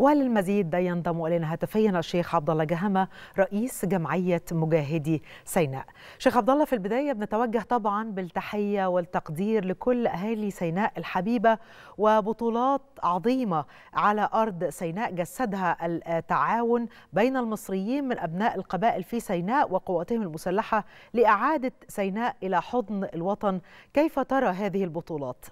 وللمزيد ينضم إلينا هاتفيا الشيخ عبد الله جهمة رئيس جمعية مجاهدي سيناء. شيخ عبد الله في البداية بنتوجه طبعا بالتحية والتقدير لكل أهالي سيناء الحبيبة وبطولات عظيمة على أرض سيناء جسدها التعاون بين المصريين من أبناء القبائل في سيناء وقواتهم المسلحة لإعادة سيناء إلى حضن الوطن. كيف ترى هذه البطولات؟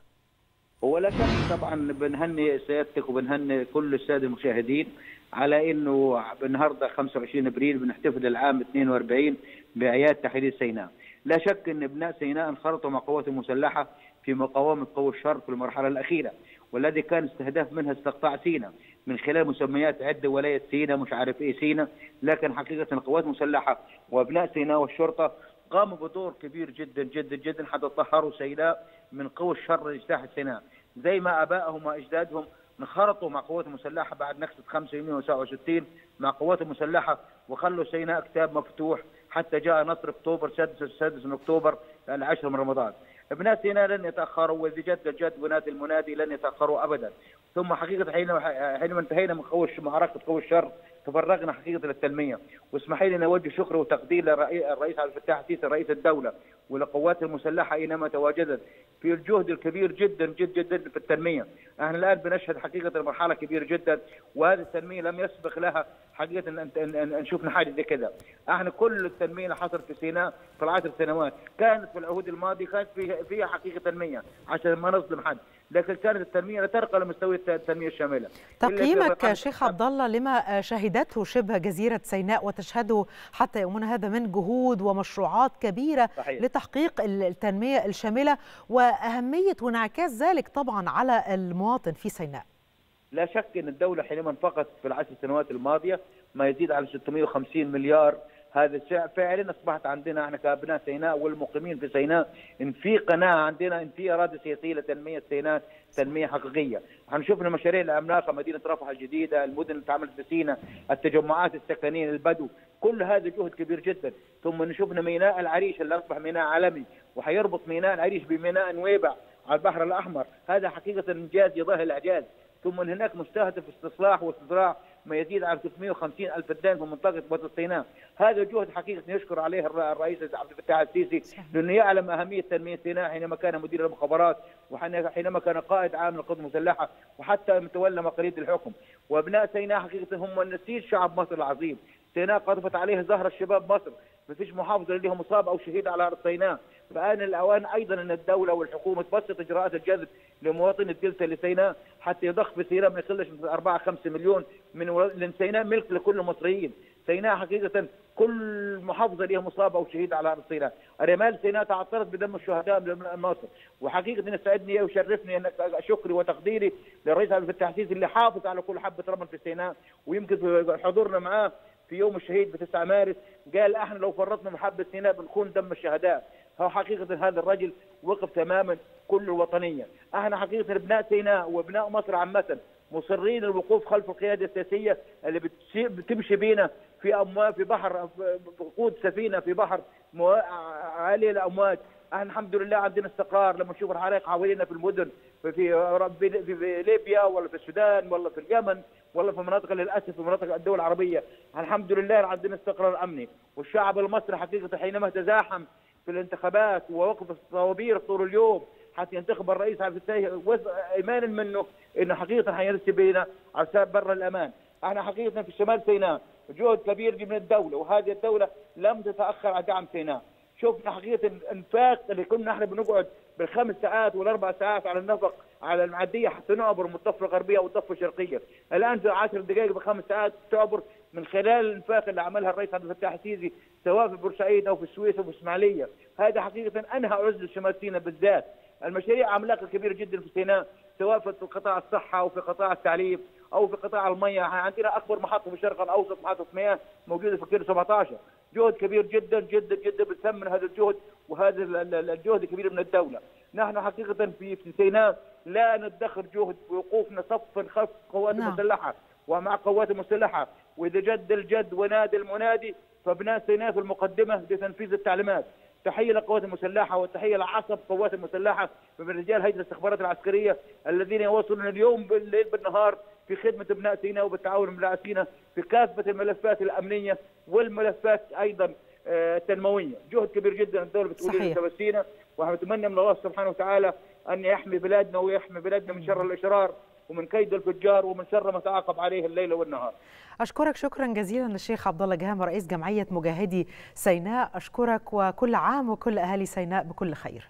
هو لا شك طبعا بنهني سيادتك وبنهني كل السادة المشاهدين على إنه النهارده 25 أبريل بنحتفل العام 42 بأعياد تحرير سيناء. لا شك إن أبناء سيناء انخرطوا مع القوات المسلحه في مقاومة قوى الشر في المرحلة الأخيرة والذي كان استهداف منها استقطاع سيناء من خلال مسميات عدة ولاية سيناء مش عارف إيه سيناء لكن حقيقة القوات المسلحه وأبناء سيناء والشرطة قاموا بدور كبير جدا جدا جدا حتى طهروا سيناء من قوى الشر اللي اجتاحت سيناء زي ما ابائهم وأجدادهم انخرطوا مع قوات المسلحه بعد نكسة 567 مع قوات المسلحه وخلوا سيناء كتاب مفتوح حتى جاء نصر أكتوبر 6 6 من أكتوبر العشر من رمضان. ابناء سيناء لن يتأخروا واذا جد الجد ونادي المنادي لن يتأخروا ابدا. ثم حقيقة حينما حينما انتهينا من قوى معركه قوى الشر تفرغنا حقيقة للتنمية. واسمحي لي أن أوجه شكر وتقدير للرئيس عبد الفتاح السيسي رئيس الدولة ولقوات المسلحة أينما تواجدت في الجهد الكبير جدا جدا جدا في التنمية، إحنا الآن بنشهد حقيقة مرحلة كبيرة جدا وهذه التنمية لم يسبق لها حقيقة ان, أن, أن شفنا حاجة زي كذا، إحنا كل التنمية اللي حصلت في سيناء في العشر سنوات كانت في العهود الماضية كانت فيها فيها حقيقة تنمية عشان ما نظلم حد، لكن كانت التنمية لا ترقى لمستوى التنمية الشاملة. تقييمك شيخ عبد الله لما شهدته شبه جزيرة سيناء وتشهده حتى يومنا هذا من جهود ومشروعات كبيرة صحيح. لتحقيق التنمية الشاملة وأهمية وانعكاس ذلك طبعا على المواطن في سيناء. لا شك إن الدولة حينما انفقت في العشر سنوات الماضية ما يزيد على 650 مليار هذا الشيء فعلا أصبحت عندنا إحنا كأبناء سيناء والمقيمين في سيناء. إن في قناعة عندنا إن في إرادة سياسية لتنمية سيناء تنمية حقيقية، إحنا شفنا مشاريع العملاقة مدينة رفح الجديدة، المدن اللي اتعملت في سيناء، التجمعات السكنية للبدو، كل هذا جهد كبير جدا، ثم شفنا ميناء العريش اللي أصبح ميناء عالمي وحيربط ميناء العريش بميناء نويبع على البحر الأحمر، هذا حقيقة إنجاز يظهر الإعجاز، ثم هناك مستهدف استصلاح واستزراع ما يزيد على 350 ألف فدان في منطقة سيناء هذا جهد حقيقة يشكر عليه الرئيس عبد الفتاح السيسي لأنه يعلم أهمية تنمية سيناء حينما كان مدير المخابرات وحينما كان قائد عام للقوات المسلحة وحتى متولى مقاليد الحكم. وأبناء سيناء حقيقة هم نسيج شعب مصر العظيم. سيناء قذفت عليه زهرة شباب مصر. ما فيش محافظة اللي مصاب أو شهيد على أرض سيناء. فآن الأوان أيضا أن الدولة والحكومة تبسط إجراءات الجذب لمواطن الدلتا لسيناء حتى يضخ في سيناء ما يقلش من 4 5 مليون من لأن سيناء ملك لكل المصريين. سيناء حقيقة كل محافظة لها مصاب أو شهيد على أرض سيناء. رمال سيناء تعطرت بدم الشهداء من مصر وحقيقة يسعدني ويشرفني أن شكري وتقديري للرئيس عبد الفتاح السيسي اللي حافظ على كل حبة رمل في سيناء ويمكن حضورنا معاه في يوم الشهيد ب 9 مارس قال إحنا لو فرطنا محبة سيناء بنكون دم الشهداء. هو حقيقة هذا الرجل وقف تماما كل الوطنية إحنا حقيقة ابناء سيناء وابناء مصر عامة مصرين الوقوف خلف القيادة السياسية اللي بتمشي بينا في أمواج في بحر بقود سفينة في بحر عالية الأمواج إحنا الحمد لله عندنا استقرار. لما نشوف الحرائق حوالينا في المدن في, في, ليبيا ولا في السودان ولا في اليمن ولا في مناطق للأسف في مناطق الدول العربية. الحمد لله عندنا استقرار أمني. والشعب المصري حقيقة حينما تزاحم في الانتخابات ووقف الطوابير طول اليوم حتى ينتخب الرئيس عبد الفتاح ايمانا منه إنه حقيقة حيرسي بينا على بر الأمان. إحنا حقيقة في شمال سيناء جهد كبير من الدولة وهذه الدولة لم تتأخر على دعم سيناء. شفنا حقيقة الإنفاق اللي كنا إحنا بنقعد بالخمس ساعات والأربع ساعات على النفق على المعدية حتى نعبر من الضفه الغربية والضفه الشرقية، الآن في 10 دقائق بخمس ساعات تعبر من خلال الإنفاق اللي عملها الرئيس عبد الفتاح السيسي سواء في بورسعيد أو في السويس أو في الإسماعيلية، هذا حقيقة أنهى عزل شمال سيناء بالذات، المشاريع عملاقة كبيرة جدا في سيناء سواء في قطاع الصحة أو في قطاع التعليم أو في قطاع المياه، عندنا أكبر محطة في الشرق الأوسط محطة مياه موجودة في كيلو 17 جهد كبير جدا جدا جدا بنثمن هذا الجهد وهذا الجهد الكبير من الدولة. نحن حقيقة في في سيناء لا ندخر جهد بوقوفنا صفا خلف القوات نعم. المسلحة ومع القوات المسلحة وإذا جد الجد ونادى المنادي فابناء سيناء في المقدمة لتنفيذ التعليمات. تحية للقوات المسلحة والتحيه لعصب القوات المسلحة من رجال هيئة الاستخبارات العسكرية الذين يواصلون اليوم بالليل بالنهار في خدمة ابناء سيناء وبالتعاون مع سيناء في كافة الملفات الأمنية والملفات أيضا التنموية، جهد كبير جدا الدولة بتقول سيناء ونتمنى من الله سبحانه وتعالى أن يحمي بلادنا ويحمي بلادنا من شر الإشرار ومن كيد الفجار ومن شر ما تعاقب عليه الليل والنهار. أشكرك شكرا جزيلا للشيخ عبد الله جهام رئيس جمعية مجاهدي سيناء أشكرك وكل عام وكل أهالي سيناء بكل خير.